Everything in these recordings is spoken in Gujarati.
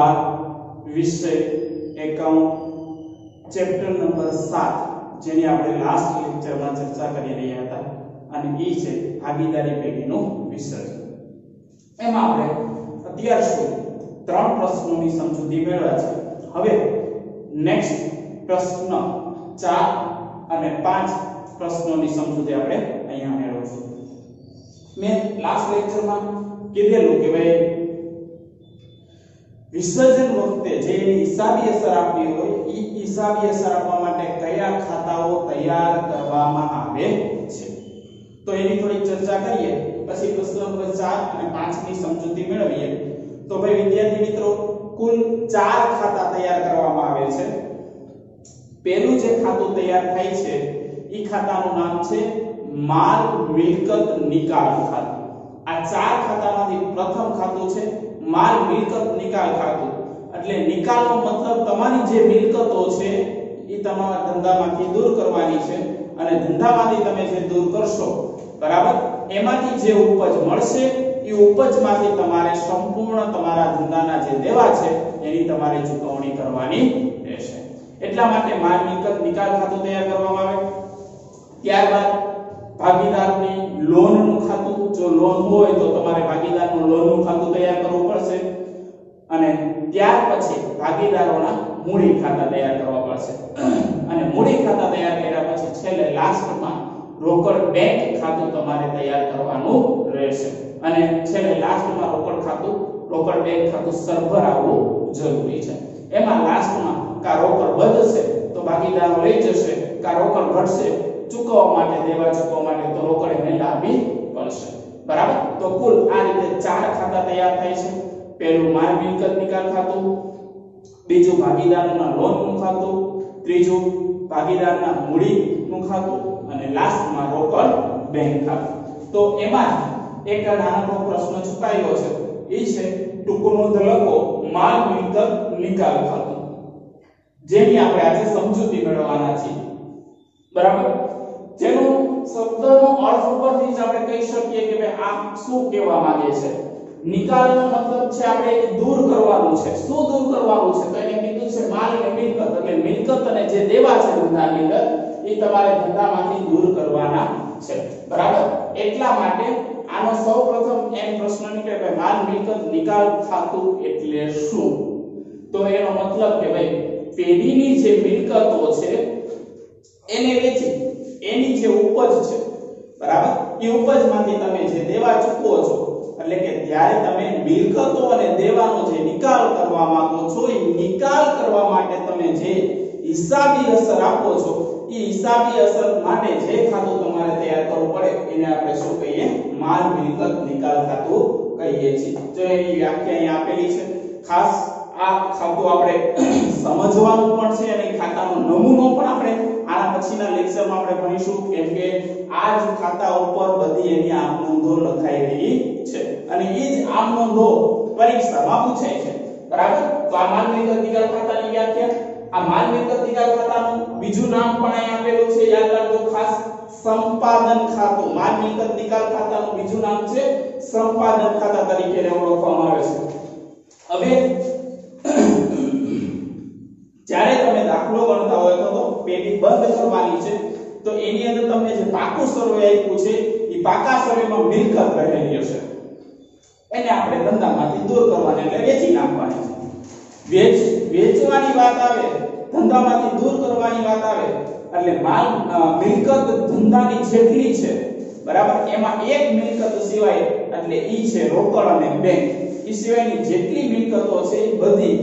12 વિષય એકાઉન્ટ, ચેપ્ટર નંબર 7 જેની આપણે લાસ્ટ લેક્ચરમાં ચર્ચા કરી રહ્યા હતા. અને એ છે ભાગીદારી પેઢીનું વિસર્જન એમાં આપણે અત્યાર સુધી ત્રણ પ્રશ્નોની સમજૂતી મેળવ્યા છે. હવે નેક્સ્ટ પ્રશ્ન 4 અને 5 પ્રશ્નોની સમજૂતી આપણે અહીંયા મેળવશું. મેં લાસ્ટ લેક્ચરમાં કીધેલું કે ભાઈ વિસર્જન વખતે જે એની હિસાબી અસર આપવી હોય એ હિસાબી અસર આપવા માટે કયા ખાતાઓ તૈયાર કરવામાં આવે છે? તો એની થોડી ચર્ચા કરીએ, પછી પ્રશ્ન નંબર 4 અને 5 ની સમજૂતી મેળવીએ. તો ભાઈ, વિદ્યાર્થી મિત્રો, કુલ 4 ખાતા તૈયાર કરવામાં આવે છે. પહેલું જે ખાતું તૈયાર થાય છે એ ખાતાનું નામ છે માલ મિલકત નિકાલ ખાતું. આ ચાર ખાતામાંથી પ્રથમ ખાતું છે માલ મિલકત નિકાલ ખાતું. એટલે નિકાલનો મતલબ તમારી જે મિલકતો છે, એ તમારા ધંધામાંથી દૂર કરવાની છે અને ધંધામાંથી તમે જે દૂર કરશો, બરાબર? એમાંથી જે ઉપજ મળશે, એ ઉપજમાંથી તમારે સંપૂર્ણ તમારા ધંધાના જે દેવા છે, એની તમારે ચૂકવણી કરવાની રહેશે. એટલા માટે માલ મિલકત નિકાલ ખાતું તૈયાર કરવામાં આવે. ત્યારબાદ ભાગીદારની લોનનું ખાતું, જો લોન હોય તો તમારે ભાગીદારનું લોનનું ખાતું તૈયાર કરવું પડશે. અને ત્યાર પછી ભાગીદારોના મૂડી ખાતા તૈયાર કરવા પડશે. અને મૂડી ખાતા તૈયાર કર્યા પછી છેલ્લે લાસ્ટમાં રોકડ બેંક ખાતું તમારે તૈયાર કરવાનું રહેશે. અને છેલ્લે લાસ્ટમાં રોકડ ખાતું, રોકડ બેંક ખાતું સરભરાવવું જરૂરી છે. એમાં લાસ્ટમાં કા રોકડ વધશે તો ભાગીદારો લઈ જશે, કા રોકડ ઘટશે ચૂકવવા માટે, દેવા ચૂકવવા માટે તો રોકડ એને લાવવી પડશે બરાબર? તો કુલ આ રીતે ચાર ખાતા તૈયાર થાય છે. પહેલું માલ મિલકત નિકાલ ખાતું, બીજું ભાગીદારોના લોનનું ખાતું ત્રીજું ભાગીદારના મૂડીનું ખાતું અને લાસ્ટમાં રોકડ બેંક ખાતું. તો એમાં એક નાનકડો પ્રશ્ન છુપાયેલો છે. એ છે, ટૂંકનો ધલકો માલ મિલકત નિકાલ ખાતું. જેની આપણે આજે સમજૂતી મેળવવાના છીએ. બરાબર? શબ્દનો અર્થ ઉપરથી જ આપણે કહી શકીએ કે ભાઈ આ શું કહેવા માંગે છે? નિકાલનો મતલબ છે આપણે દૂર કરવાનું છે. શું દૂર કરવાનું છે? તો એને કીધું છે માલ અને મિલકત. એટલે મિલકત અને જે દેવા છે ધંધાની અંદર, એ તમારે ધંધામાંથી દૂર કરવાના છે. બરાબર? એટલા માટે આનો સૌપ્રથમ એમ પ્રશ્ન નીકળે કે માલ, મિલકત, નિકાલ ખાતું એટલે શું? તો એનો મતલબ કે ભાઈ પેઢીની જે મિલકતો છે, એને વેચી એની જે ઉપજ છે, બરાબર? એ ઉપજમાંથી તમે જે દેવા ચૂકવો છો, એટલે કે ત્યારે તમે મિલકતો અને દેવાનો જે નિકાલ કરવા માંગો છો, એ નિકાલ કરવા માટે તમે જે હિસાબી અસર આપો છો, એ હિસાબી અસર માટે જે ખાતું તમારે તૈયાર કરવું પડે, એને આપણે શું કહીએ? માલ મિલકત નિકાલ ખાતું કહીએ છીએ. જો એની વ્યાખ્યા અહીં આપેલી છે, ખાસ આ ખાતું આપણે સમજવાનું પણ છે અને ખાતાનો નમૂનો પણ આપણે આના પછીના લેક્ચરમાં આપણે ભણીશું કેમ કે આ જ ખાતા ઉપર બધી એની આમ નોંધો લખાયેલી છે. અને એ જ આમ નોંધો પરીક્ષામાં પૂછાય છે. બરાબર? તો આ માલ મિલકત નિકાલ ખાતાની વ્યાખ્યા આ માલ મિલકત નિકાલ ખાતાનું બીજું નામ પણ અહીં આપેલું છે. યાદ રાખજો, ખાસ સંપાદન ખાતું. માલ મિલકત નિકાલ ખાતાનું બીજું નામ છે સંપાદન ખાતા તરીકે ઓળખવામાં આવે છે. હવે, જ્યારે તમે દાખલો ગણતા હોય પેટી બંધ કરવાની છે, તો એની અંદર તમને જે પાકું સર્વે આપ્યું છે, એ પાકા સર્વેમાં મિલકત રહેલી હશે. એને આપણે ધંધામાંથી દૂર કરવાની એટલે વેચી નાખવાની છે. વેચ, વેચવાની વાત આવે, ધંધામાંથી દૂર કરવાની વાત આવે, એટલે માલ મિલકત ધંધાની જેટલી છે, બરાબર? એમાં એક મિલકત સિવાય, એટલે ઈ છે રોકડ અને બેંક ઈ સિવાયની જેટલી મિલકતો છે બધી,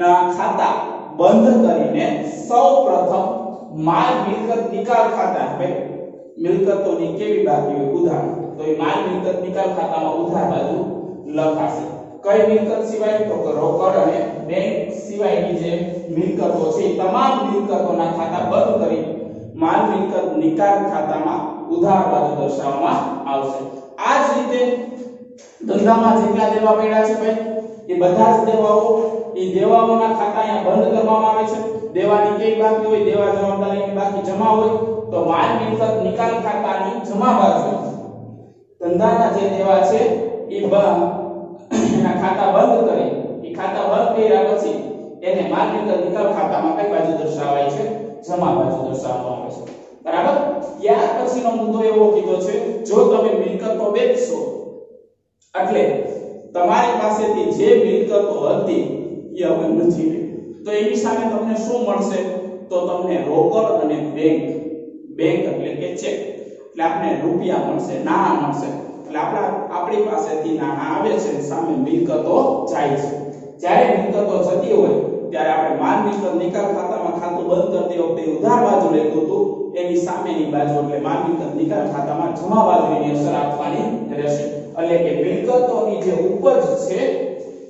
ના, ખાતા બંધ કરીને સૌપ્રથમ માલ મિલકત નિકાલ ખાતા હવે મિલકતોની કેવી બાકી હોય? ઉધાર. તો એ માલ મિલકત નિકાલ ખાતામાં ઉધાર બાજુ લખાશે. કઈ મિલકત સિવાય? તો રોકડ અને બેંક સિવાયની જે મિલકતો છે તમામ મિલકતોના ખાતા બંધ કરી માલ મિલકત નિકાલ ખાતામાં ઉધાર બાજુ દર્શાવવામાં આવશે. આ જ રીતે ધંધામાં જેટલા દેવા પડ્યા છે ભાઈ એ બધા જ દેવાઓ, એ દેવાઓના ખાતા અહીંયા બંધ કરવામાં આવે છે. દેવાની કઈ બાકી હોય, દેવા જવાબદારીની બાકી જમા હોય, તો માલ મિલકત નિકાલ ખાતાની જમા બાજુ ધંધાના જે દેવા છે, એ એના ખાતા બંધ કરે. એ ખાતા બંધ કર્યા પછી એને માલ મિલકત નિકાલ ખાતામાં કઈ બાજુ દર્શાવાય છે? જમા બાજુ દર્શાવવામાં આવે છે. બરાબર? ત્યાર પછીનો મુદ્દો એવો કીધો છે, જો તમે મિલકતો વેચશો, એટલે તમારી પાસેથી જે મિલકતો હતી એ હવે નથી તો એની સામે તમને શું મળશે? તો તમને રોકડ અને બેંક. બેંક એટલે કે ચેક. એટલે આપણે રૂપિયા મળશે, નાણાં મળશે. એટલે આપણા આપણી પાસેથી નાણાં આવે છે સામે મિલકતો જાય છે. જ્યારે મિલકતો જતી હોય, ત્યારે આપણે માલ મિલકત નિકાલ ખાતામાં ખાતું બંધ કરતી વખતે ઉધાર બાજુ રહેતું હતું. એની સામેની બાજુ એટલે માલ મિલકત નિકાલ ખાતામાં જમા બાજુની અસર આપવાની રહેશે. એટલે કે મિલકતોની જે ઉપજ છે,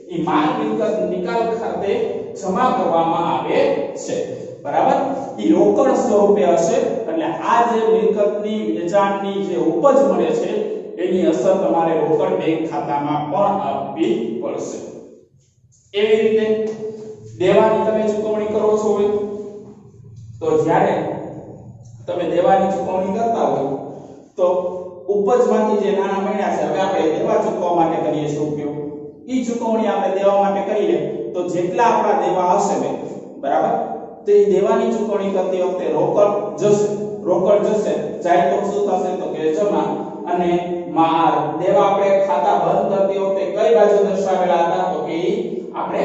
એ માલ મિલકત નિકાલ ખાતે જમા કરવામાં આવે છે. બરાબર? એ રોકડ સ્વરૂપે હશે, એટલે આ જે મિલકતની વેચાણની જે ઉપજ મળે છે, એની અસર તમારે રોકડ બેંક ખાતામાં પણ આપવી પડશે. એવી રીતે દેવાની તમે ચૂકવણી કરો છો તો જ્યારે તમે દેવાની ચૂકવણી કરતા હોય, તો ઉપજમાંથી જે નાણાં મળ્યા છે, હવે આપણે દેવા ચૂકવવા માટે કરીએ છીએ ઉપયોગ. ઈ ચૂકવણી આપણે દેવા માટે કરીએ તો જેટલા આપણા દેવા આવશે બે બરાબર? તો એ દેવાની ચૂકવણી કરતી વખતે રોકડ જશે રોકડ જશે. જાય તો શું થશે તો કે જમા અને માર દેવા આપણે ખાતા બંધ કરતી વખતે કઈ બાજુ દર્શાવેલા હતા તો કે આપણે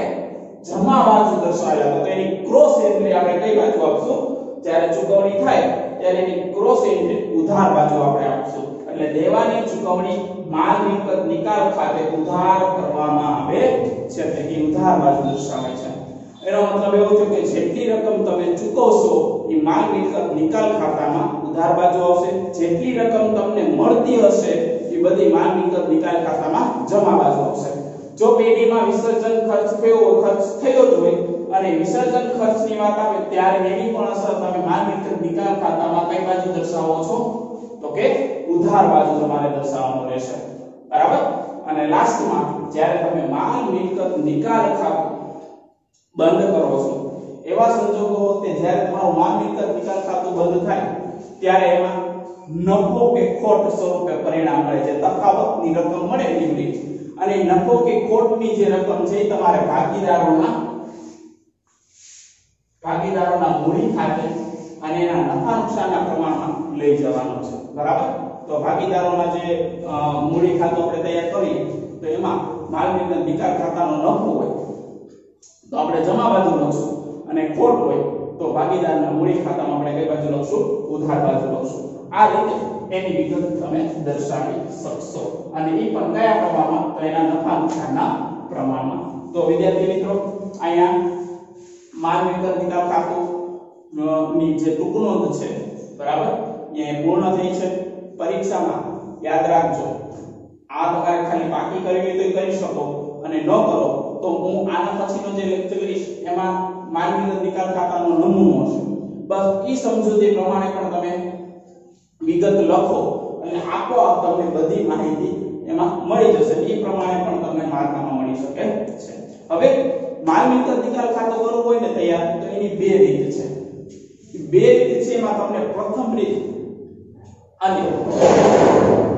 જમા બાજુ દર્શાવેલા હતા. તો એની ક્રોસ એન્ટ્રી આપણે કઈ બાજુ આપશું? જ્યારે ચૂકવણી થાય, ત્યારે એની ક્રોસ એન્ટ્રી ઉધાર બાજુ આપણે આપશું. એટલે દેવાની ચૂકવણી માલ, મિલકત, નિકાલ ખાતે ઉધાર કરવામાં આવે છે. એટલે કે ઉધાર બાજુ દર્શાવે છે. એનો મતલબ એવો છે કે જેટલી રકમ તમે ચૂકવશો, એ માલ, મિલકત, નિકાલ ખાતામાં ઉધાર બાજુ આવશે. જેટલી રકમ તમને મળતી હશે, એ બધી માલ, મિલકત, નિકાલ ખાતામાં જમા બાજુ આવશે. જો પેઢીમાં વિસર્જન ખર્ચ થયો ખર્ચ થયો જ હોય, અને વિસર્જન ખર્ચની વાત આવે, ત્યારે એની પણ અસર તમે માલ, મિલકત, નિકાલ ખાતામાં કઈ બાજુ દર્શાવો છો? તો કે ઉધાર બાજુ તમારે દર્શાવવાનું રહેશે. બરાબર? અને લાસ્ટમાં જ્યારે તમે માલ મિલકત નિકાલ ખાતું બંધ કરો છો, એવા સંજોગો વખતે જ્યારે તમારું માલ મિલકત નિકાલ ખાતું બંધ થાય, ત્યારે એમાં નફો કે ખોટ સ્વરૂપે પરિણામ મળે છે. તફાવતની રકમ મળે નિવૃત્ત અને નફો કે ખોટની જે રકમ છે, એ તમારે ભાગીદારોના ભાગીદારોના મૂડી ખાતે અને એના નફા પ્રમાણમાં લઈ જવાનો છે. બરાબર? તો ભાગીદારોના જે મૂડી ખાતું આપણે તૈયાર કરીએ, તો એમાં માલ મિલકત નિકાલ ખાતાનો નફો હોય, તો આપણે જમા બાજુ લખશું. અને ખોટ હોય, તો ભાગીદારના મૂડી ખાતામાં આપણે કઈ બાજુ લખશું? ઉધાર બાજુ લખશું. આ રીતે એની વિગત તમે દર્શાવી શકશો. અને એ પણ કયા પ્રમાણમાં? તો એના નફા નુકસાનના પ્રમાણમાં. તો વિદ્યાર્થી મિત્રો, અહીંયા માલ મિલકત નિકાલ ખાતું ની જે ટૂંકનોંધ છે. બરાબર? એ પૂર્ણ થઈ છે. પરીક્ષામાં યાદ રાખજો. આ તમારે ખાલી બાકી કરવી તો કરી શકો. અને ન કરો તો હું આના પછીનો જે લેક્ચર કરીશ, એમાં માનવીય નિકાલ ખાતાનો નમૂનો હશે. બસ એ સમજૂતી પ્રમાણે પણ તમે વિગત લખો અને આપોઆપ તમને બધી માહિતી એમાં મળી જશે. એ પ્રમાણે પણ તમને માર્કમાં મળી શકે છે. હવે માલ મિલકત નિકાલ ખાતું કરવું હોય ને તૈયાર, તો એની બે રીત છે. બે રીત છે એમાં તમને પ્રથમ રીત અને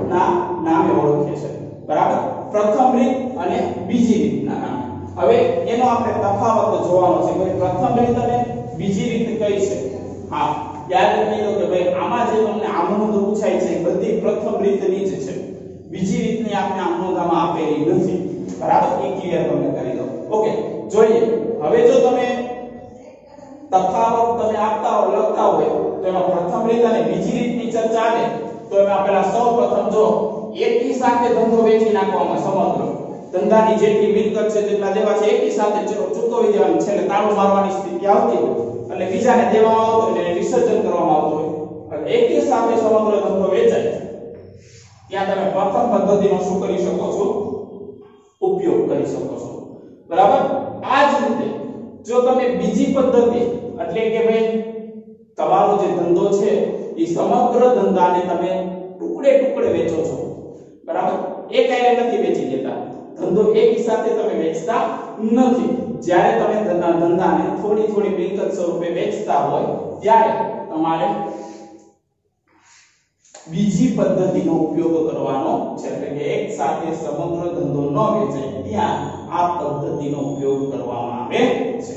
ના નામે ઓળખે છે બરાબર પ્રથમ રીત અને બીજી રીતના નામે હવે એનો આપણે તફાવત જોવાનો છે ભાઈ પ્રથમ રીત અને બીજી રીત કઈ છે હા યાદ રાખી લો કે ભાઈ આમાં જે તમને આમનોંધ પૂછાય છે બધી પ્રથમ રીતની જ છે બીજી રીતની આપણે આમનોંધ આપેલી નથી બરાબર એ ક્લિયર તમને કરી દો ઓકે જોઈએ હવે જો તમે તફાવત તમે આપતા હો, લખતા હોય તો એમાં પ્રથમ રીત અને બીજી રીતની ચર્ચા આવે તો એમાં પહેલા સૌપ્રથમ જો એકી સાથે ધંધો વેચી નાખવામાં સમગ્ર. ધંધાની જેટલી મિલકત છે જેટલા દેવા છે. એકી સાથે ચૂકવી દેવાની છે એટલે તાળું મારવાની સ્થિતિ આવતી હોય. એટલે બીજાને દેવામાં આવતો હોય એટલે વિસર્જન કરવામાં આવતું હોય. એટલે એકી સાથે સમગ્ર ધંધો વેચાય. ત્યાં તમે પ્રથમ પદ્ધતિનો શું કરી શકો છો? ઉપયોગ કરી શકો છો. બરાબર? આ જ રીતે, જો તમે બીજી પદ્ધતિ એટલે કે ભાઈ, તમારો જે ધંધો છે, એ સમગ્ર ધંધાને તમે ટુકડે ટુકડે વેચો છો. બરાબર? એક આઈને નથી વેચી દેતા. ધંધો એક સાથે તમે વેચતા નથી. જ્યારે તમે ધંધા, ધંધાને થોડી થોડી મિલકત સ્વરૂપે વેચતા હોય, ત્યારે તમારે બીજી પદ્ધતિનો ઉપયોગ કરવાનો છે. એટલે કે એક સાથે સમગ્ર ધંધો ન વેચાય, ત્યાં આ પદ્ધતિનો ઉપયોગ કરવામાં આવે છે.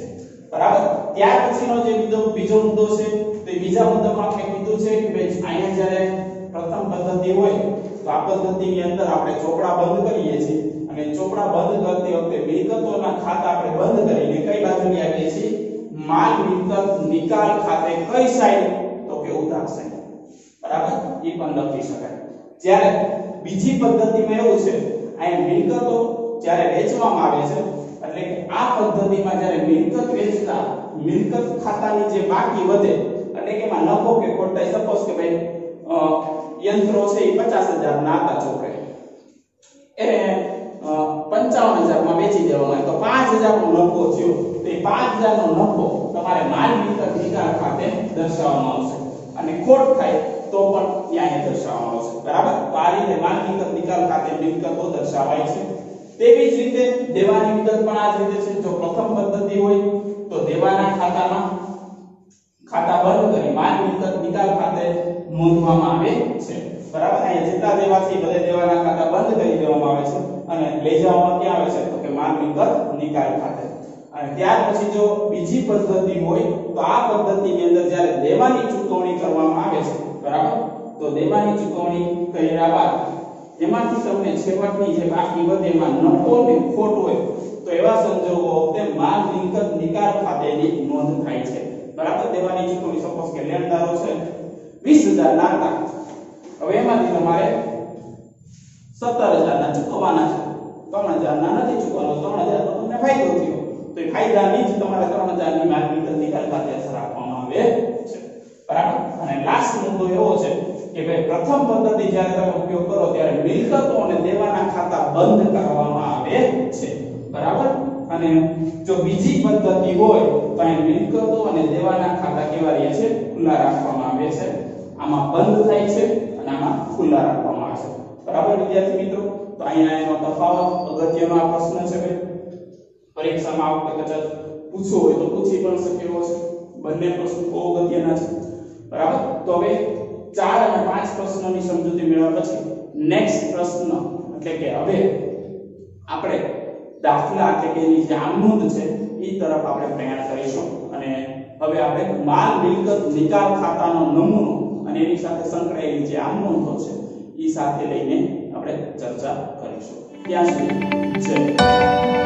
બરાબર? ત્યાર પછીનો જે બીજો બીજો મુદ્દો છે, તો બીજા મુદ્દામાં આપણે કીધું છે કે ભાઈ અહીંયા જ્યારે પ્રથમ પદ્ધતિ હોય, તો આ પદ્ધતિની અંદર આપણે ચોપડા બંધ કરીએ છીએ. અને ચોપડા બંધ કરતી વખતે મિલકતોના ખાતા આપણે બંધ કરીને કઈ બાજુ આવીએ છીએ? માલ મિલકત નિકાલ ખાતે કઈ સાઈડ તો કે ઉધાર સાઈડ બરાબર? એ પણ લખી શકાય. જ્યારે બીજી પદ્ધતિમાં એવું છે, અહીંયા મિલકતો જ્યારે વેચવામાં આવે છે એટલે આ પદ્ધતિમાં જ્યારે મિલકત વેચતા, મિલકત ખાતાની જે બાકી વધે એટલે કે એમાં નફો કે ખોટ સપોઝ કે ભાઈ યંત્રો છે એ 50000 ના હતા છોકરે. એ પંચાવન હજારમાં વેચી દેવામાં આવે. તો પાંચ હજાર નો નફો થયો. તો એ પાંચ હજાર નો નફો તમારે માલ મિલકત નિકાલ ખાતે દર્શાવવામાં આવશે. અને ખોટ થાય તો પણ ત્યાં એ દર્શાવવામાં આવશે. બરાબર? તો આ રીતે માલ મિલકત નિકાલ ખાતે મિલકતો દર્શાવાય છે. તેવી જ રીતે દેવાની વિગત પણ આ જ રીતે છે. જો પ્રથમ પદ્ધતિ હોય તો દેવાના ખાતામાં ખાતા બંધ કરી માલ મિલકત નિકાલ ખાતે નોંધવામાં આવે છે. બરાબર? અહીંયા જેટલા દેવા છે બધા દેવાના ખાતા બંધ કરી દેવામાં આવે છે અને લઈ જવામાં ક્યાં આવે છે? તો કે માલ મિલકત નિકાલ ખાતે. અને ત્યાર પછી જો બીજી પદ્ધતિ હોય તો આ પદ્ધતિની અંદર જ્યારે દેવાની ચૂકવણી કરવામાં આવે છે, બરાબર? તો દેવાની ચૂકવણી કર્યા બાદ એમાંથી તમને છેવટની જે બાકી વધે એમાં નફો ને ખોટ હોય, તો એવા સંજોગો વખતે માલ મિલકત નિકાર ખાતેની નોંધ થાય છે. બરાબર? દેવાની ચૂકવણી સપોઝ કે લેણદારો છે 20000 ના હવે એમાંથી તમારે 17000 ના ચૂકવવાના છે. 3000 ના નથી ચૂકવવાનો 3000 તો તમને ફાયદો થયો. તો એ ફાયદાની જ તમારે 3000 ની માલ મિલકત નિકાર ખાતે અસર આપવામાં આવે છે. બરાબર? અને લાસ્ટ મુદ્દો એવો છે કે ભાઈ પ્રથમ પદ્ધતિ જ્યારે તમે ઉપયોગ કરો ત્યારે મિલકતો અને દેવાના ખાતા બંધ કરવામાં આવે છે. બરાબર? અને જો બીજી પદ્ધતિ હોય, તો અહીં મિલકતો અને દેવાના ખાતા કેવા રહે છે? ખુલ્લા રાખવામાં આવે છે. આમાં બંધ થાય છે અને આમાં ખુલ્લા રાખવામાં આવે છે. બરાબર વિદ્યાર્થી મિત્રો? તો અહીંયા એનો તફાવત અગત્યનો આ પ્રશ્ન છે ભાઈ. પરીક્ષામાં આ વખતે કદાચ પૂછવો હોય તો પૂછી પણ શકે છે. બંને પ્રશ્નો બહુ અગત્યના છે. બરાબર? તો હવે ચાર અને પાંચ પ્રશ્નોની સમજૂતી મેળવ્યા પછી નેક્સ્ટ પ્રશ્ન એટલે કે હવે આપણે દાખલા એટલે કે એની જે આમનોંધ છે, એ તરફ આપણે પ્રયાણ કરીશું. અને હવે આપણે માલ મિલકત નિકાલ ખાતાનો નમૂનો અને એની સાથે સંકળાયેલી જે આમનોંધો છે, એ સાથે લઈને આપણે ચર્ચા કરીશું. ત્યાં સુધી જય